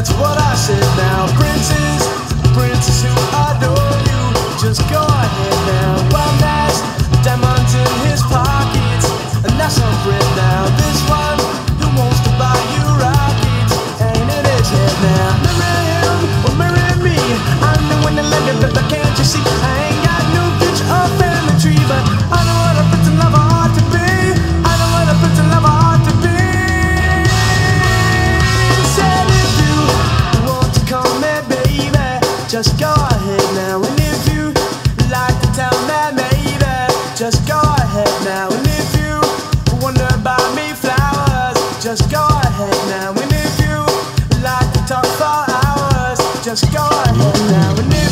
That's what I said now. Princes, princess who now. And if you like to tell me, maybe just go ahead now. And if you wonder about me flowers, just go ahead now. And if you like to talk for hours, just go ahead now.